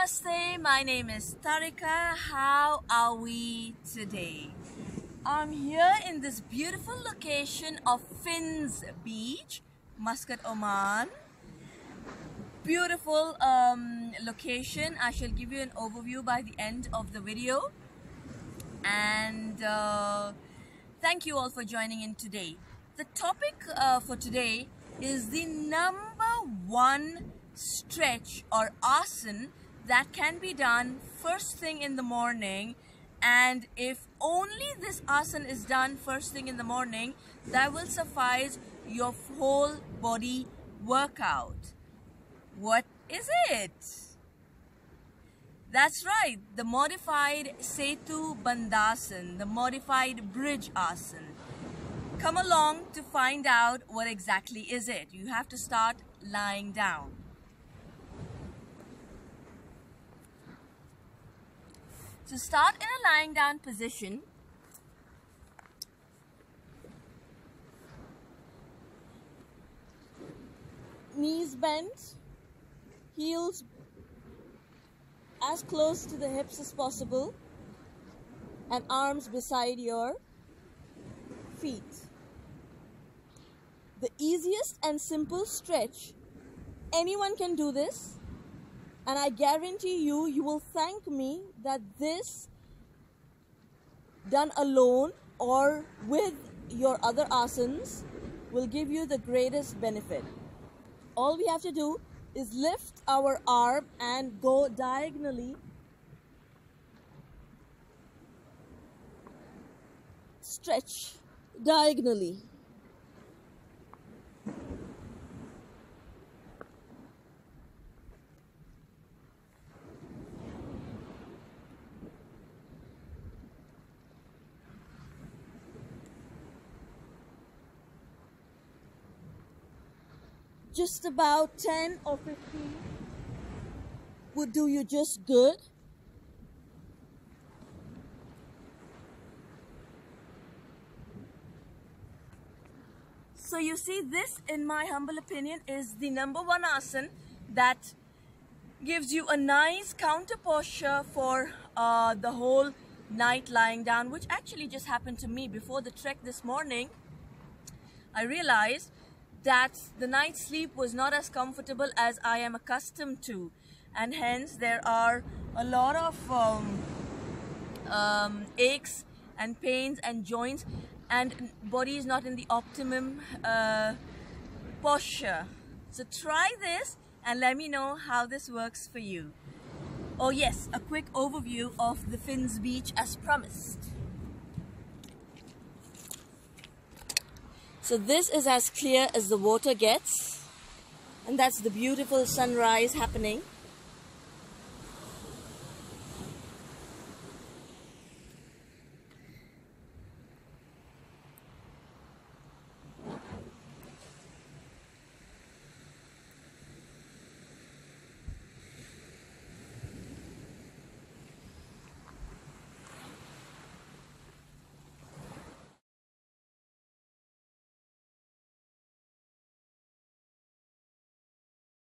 Namaste, my name is Tarika. How are we today? I'm here in this beautiful location of Fins Beach, Muscat, Oman. Beautiful um, location. I shall give you an overview by the end of the video. And uh, thank you all for joining in today. The topic uh, for today is the number one stretch or asana that can be done first thing in the morning. And if only this asana is done first thing in the morning that will suffice your whole body workout. What is it? That's right the modified setu bandhasan the modified bridge asana. Come along to find out what exactly is it. You have to start lying down To start in a lying down position, knees bent, heels as close to the hips as possible, and arms beside your feet. The easiest and simple stretch. Anyone can do this and I guarantee you, you will thank me that this done alone or with your other asanas will give you the greatest benefit. All we have to do is lift our arm and go diagonally stretch diagonally just about 10 or 15 would do you just good. So you see this in my humble opinion is the number one asana that gives you a nice counter posture for uh, the whole night lying down which actually just happened to me before the trek this morning. I realized that the night sleep was not as comfortable as I am accustomed to and hence there are a lot of um, um, aches and pains and joints and body is not in the optimum uh, posture. So try this and let me know how this works for you. Oh yes, a quick overview of the Fins Beach as promised. So this is as clear as the water gets. And that's the beautiful sunrise happening.